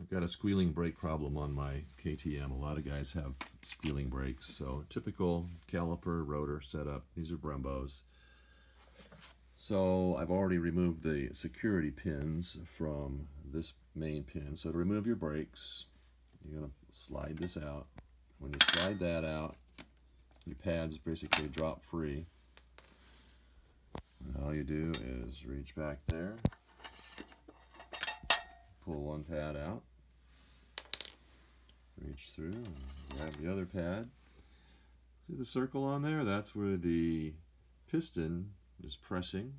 I've got a squealing brake problem on my KTM. A lot of guys have squealing brakes. So typical caliper rotor setup. These are Brembos. So I've already removed the security pins from this main pin. So to remove your brakes, you're going to slide this out. When you slide that out, your pads basically drop free. And all you do is reach back there, pull one pad out, reach through, and grab the other pad. See the circle on there? That's where the piston is pressing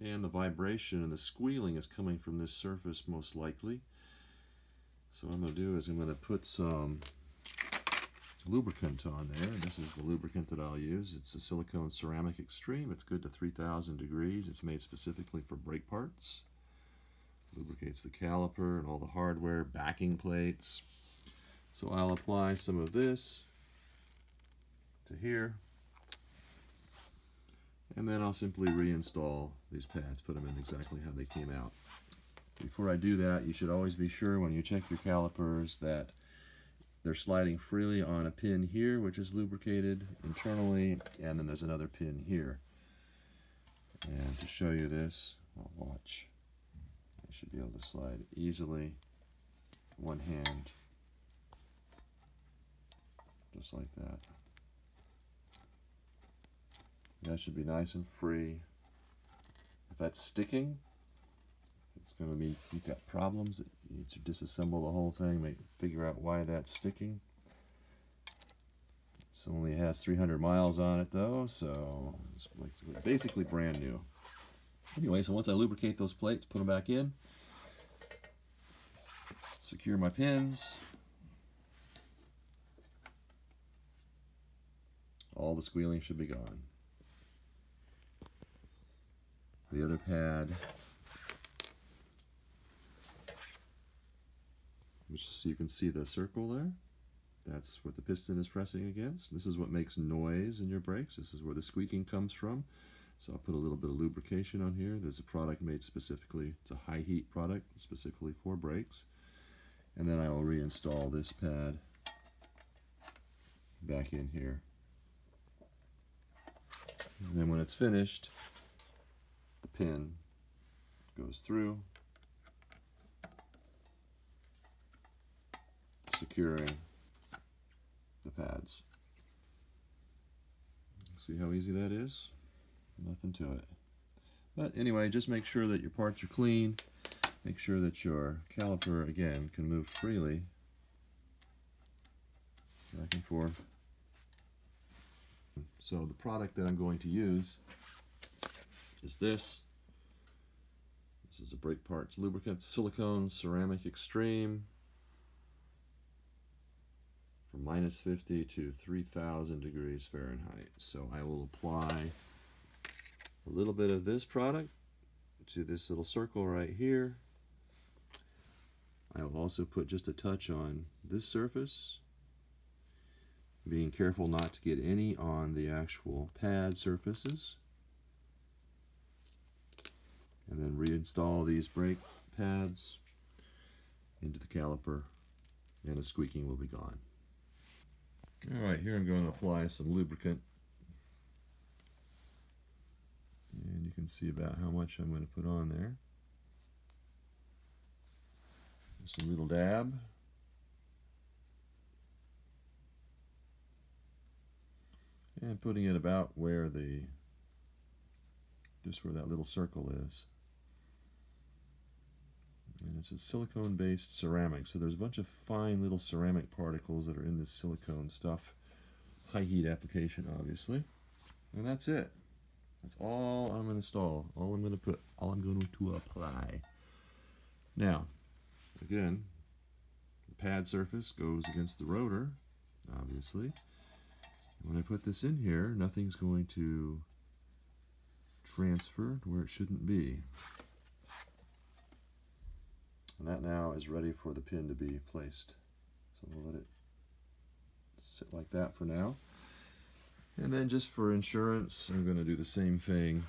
and the vibration and the squealing is coming from this surface most likely. So what I'm going to do is I'm going to put some lubricant on there. This is the lubricant that I'll use. It's a silicone ceramic extreme. It's good to 3000 degrees. It's made specifically for brake parts. Lubricates the caliper and all the hardware, backing plates. So I'll apply some of this to here. And then I'll simply reinstall these pads, put them in exactly how they came out. Before I do that, you should always be sure when you check your calipers that they're sliding freely on a pin here, which is lubricated internally, and then there's another pin here. And to show you this, well, watch. Should be able to slide easily, one hand, just like that. That should be nice and free. If that's sticking, it's going to be, you've got problems. You need to disassemble the whole thing, make, figure out why that's sticking. This only has 300 miles on it though, so it's basically brand new. Anyway, so once I lubricate those plates, put them back in, secure my pins, all the squealing should be gone. The other pad which so you can see the circle there. That's what the piston is pressing against. This is what makes noise in your brakes. This is where the squeaking comes from. So I'll put a little bit of lubrication on here. There's a product made specifically, it's a high heat product specifically for brakes. And then I will reinstall this pad back in here. And then when it's finished, the pin goes through securing the pads. See how easy that is? Nothing to it. But anyway, just make sure that your parts are clean. Make sure that your caliper, again, can move freely back and forth. So the product that I'm going to use is this. This is a brake parts lubricant, silicone ceramic extreme from minus 50 to 3000 degrees Fahrenheit. So I will apply a little bit of this product to this little circle right here. I will also put just a touch on this surface, being careful not to get any on the actual pad surfaces. And then reinstall these brake pads into the caliper and the squeaking will be gone. All right, here I'm going to apply some lubricant. And see about how much I'm going to put on there. Just a little dab. And putting it about where the, just where that little circle is. And it's a silicone-based ceramic, so there's a bunch of fine little ceramic particles that are in this silicone stuff. High heat application, obviously. And that's it. That's all I'm going to install. All I'm going to put, all I'm going to apply. Now, again, the pad surface goes against the rotor, obviously. When I put this in here, nothing's going to transfer to where it shouldn't be. And that now is ready for the pin to be placed. So we'll let it sit like that for now. And then just for insurance, I'm going to do the same thing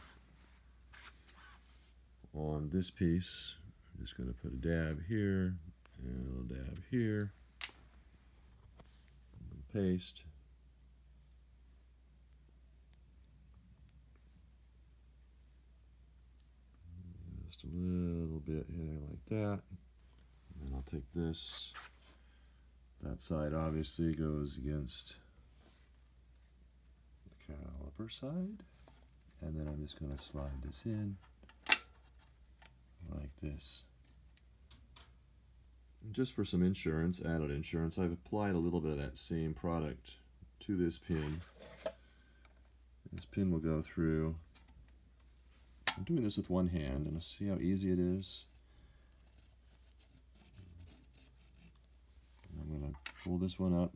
on this piece. I'm just going to put a dab here, and a little dab here. Paste. Just a little bit here like that. And I'll take this. That side obviously goes against caliper side. And then I'm just going to slide this in like this. Just for some insurance, added insurance, I've applied a little bit of that same product to this pin. This pin will go through. I'm doing this with one hand, and see how easy it is. I'm going to pull this one up,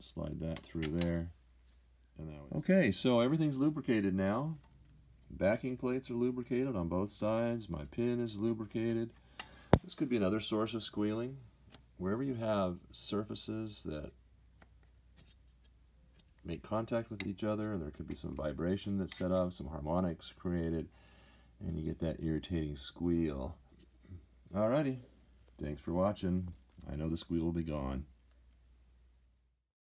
slide that through there, and Okay, so everything's lubricated now. Backing plates are lubricated on both sides. My pin is lubricated. This could be another source of squealing. Wherever you have surfaces that make contact with each other, there could be some vibration that's set up, some harmonics created, and you get that irritating squeal. Alrighty, thanks for watching. I know the squeal will be gone.